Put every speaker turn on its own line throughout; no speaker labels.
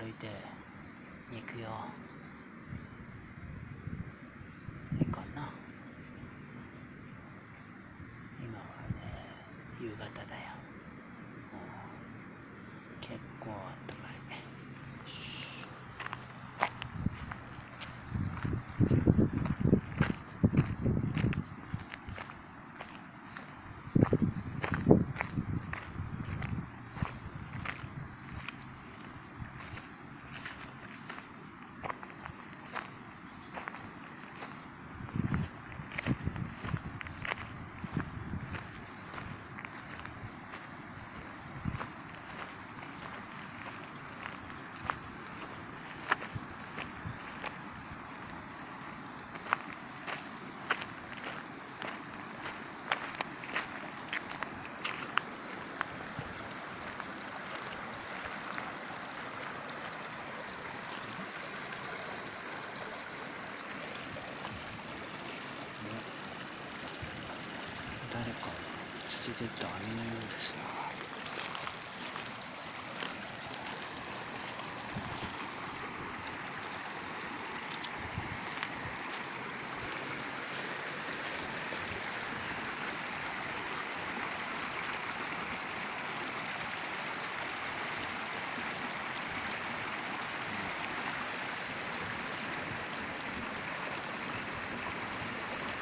歩いて行くよ。いいかな。今はね夕方だよ。結構あったかい。よし誰か捨ててった網のようですな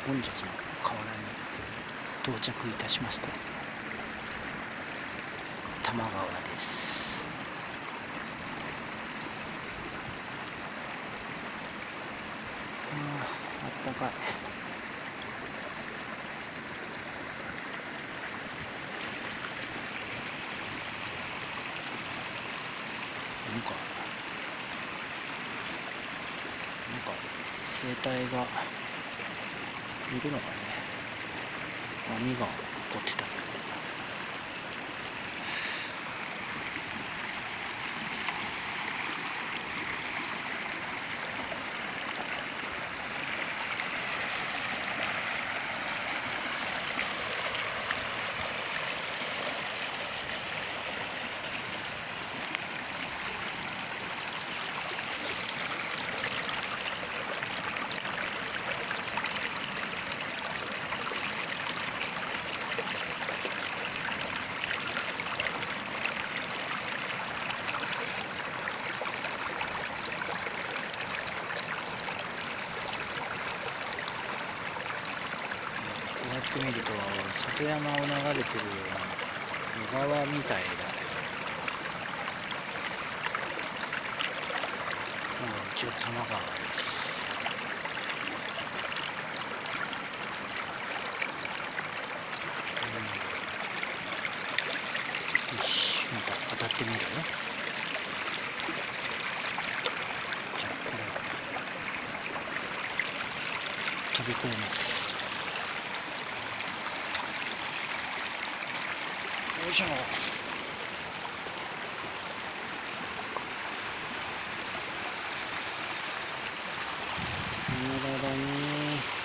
本日も河原に到着いたしました。多摩川です。ああったかい。なんかなんか生態がいるのかね波が起こってたけどって見ると里山を流れてるような小川みたいだけどまあ一応多摩川です。うんよしなんか当たってみる？じゃあこれ。飛び越えます。よいしょさよならだね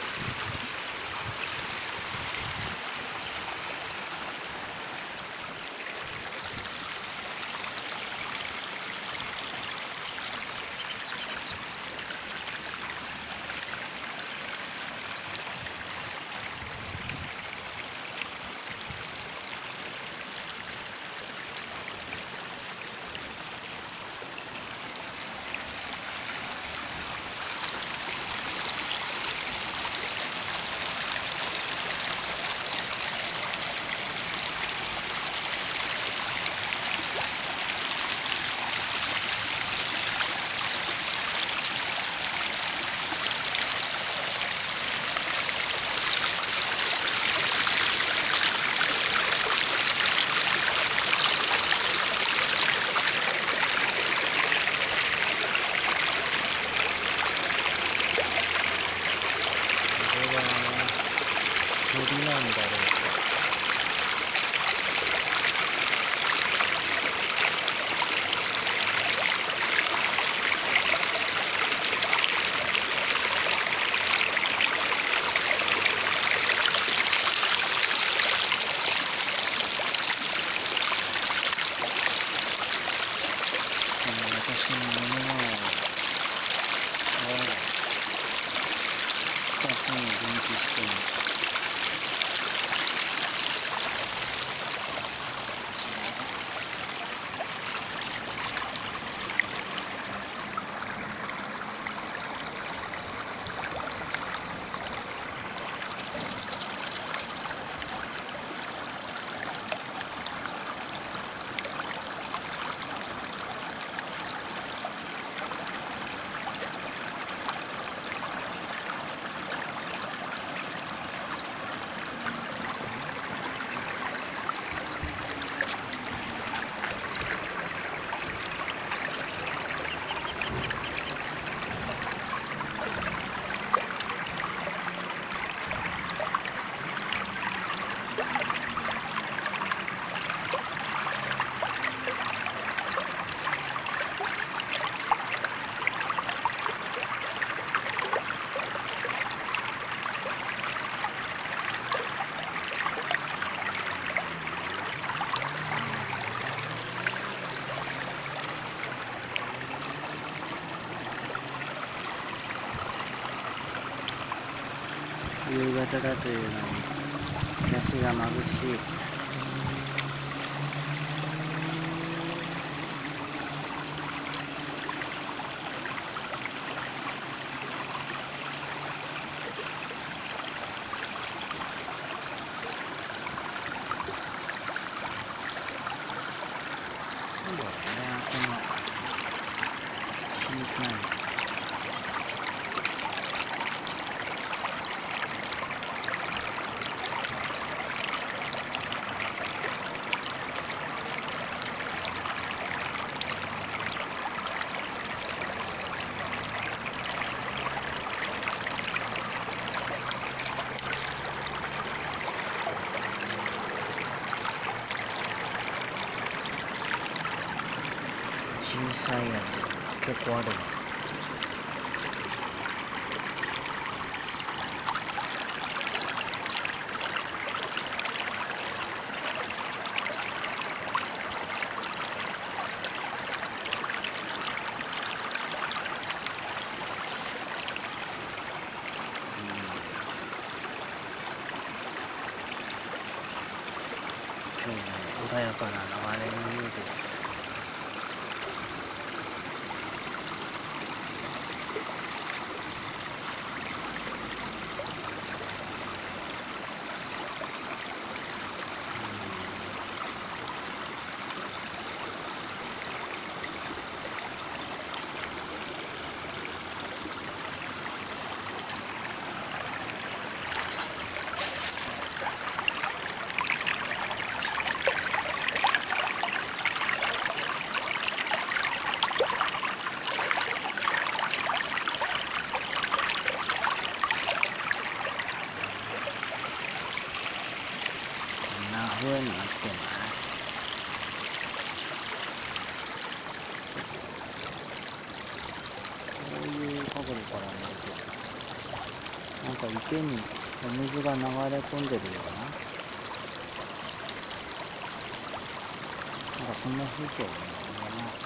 これは鳥なんだろうかあの私のつに元気してね夕方だというのに日差しが眩しい。今度はねこの小さい小さいやつ結構ある今日も穏やかな流れのようです風になってますこういう角度から見るとなんか池にお水が流れ込んでるようななんかそんな風景をね見えます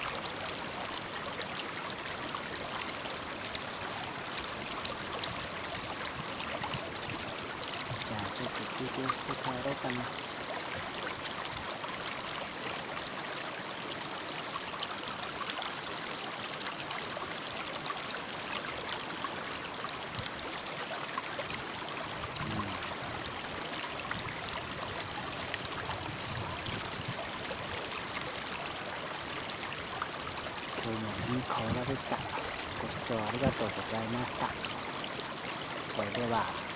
じゃあちょっと休憩して帰ろうかな。今日もいい河原でした。ご視聴ありがとうございました。それでは。